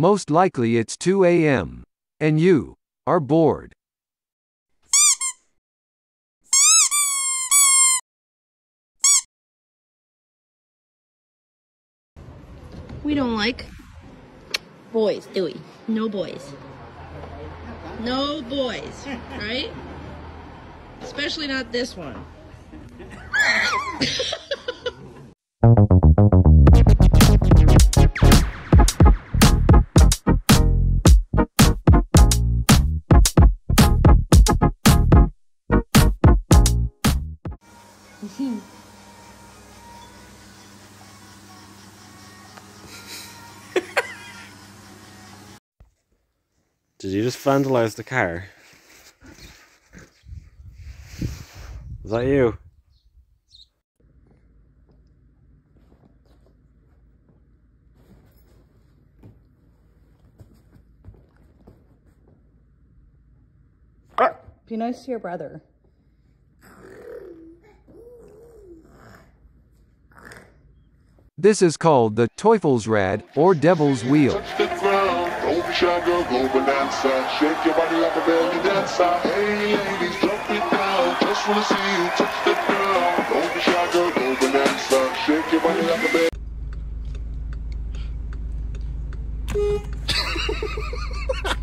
Most likely it's 2 a.m. And you are bored. We don't like boys, do we? No boys. No boys, right? Especially not this one. Did you just vandalize the car? Was that you? Be nice to your brother. This is called the Teufelsrad or Devil's Wheel.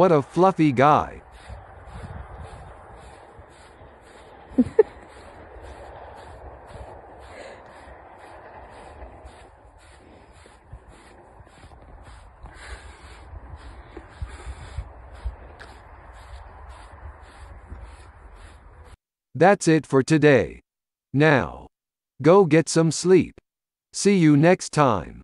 What a fluffy guy. That's it for today. Now, go get some sleep. See you next time.